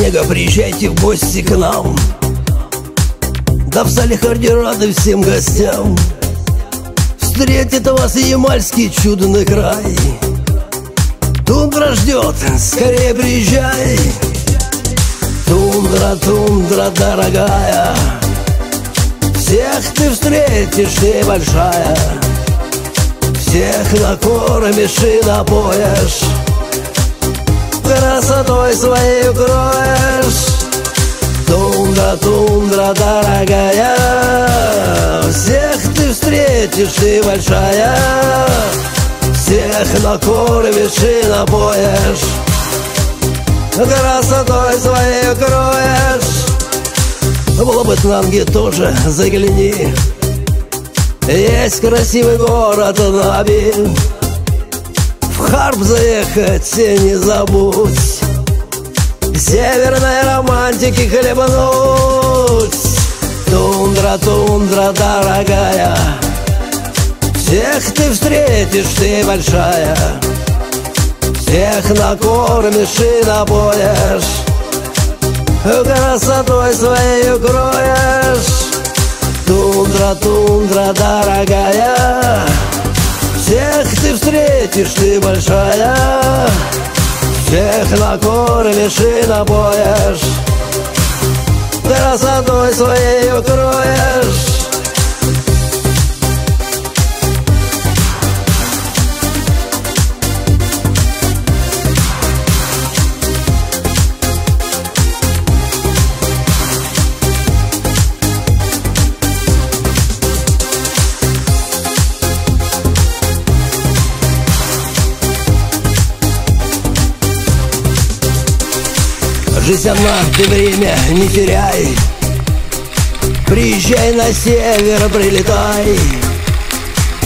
снега приезжайте в гости к нам. Да в Салихарде рады всем гостям. Встретит вас Ямальский чудный край. Тундра ждет, скорее приезжай. Тундра, тундра дорогая Всех ты встретишь, ты большая. Всех накормишь и напоешь Красотой своей укроешь. Тундра, тундра дорогая Всех ты встретишь, ты большая. Всех накормишь и напоешь. Красотой своей укроешь. В Лоботнанге тоже загляни. Есть красивый город Наби Харп заехать не забудь. Северной романтики хлебнуть Тундра, тундра, дорогая. Всех ты встретишь, ты большая. Всех накормишь и напоешь. Красотой своей укроешь. Тундра, тундра, дорогая ты встретишь, ты большая. Всех накормишь и напоешь. Красотой своей укроешь Жизнь одна, ты время не теряй. Приезжай на север, прилетай.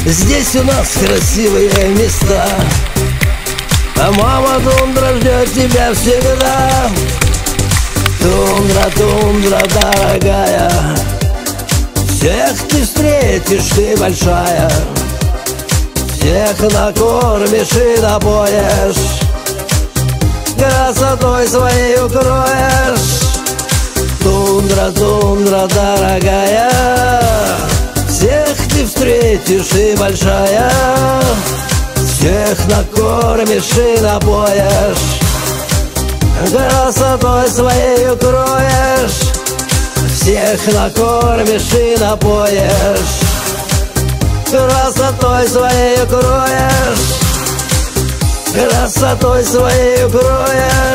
Здесь у нас красивые места. А мама тундра ждет тебя всегда. Тундра, тундра, дорогая. Всех ты встретишь, ты большая. Всех накормишь и напоешь красотой своей укроешь. Тундра, тундра, дорогая Всех ты встретишь, ты большая. Всех накормишь и напоешь. Красотой своей укроешь. Всех накормишь и напоешь. Красотой своей укроешь красотой своей укроешь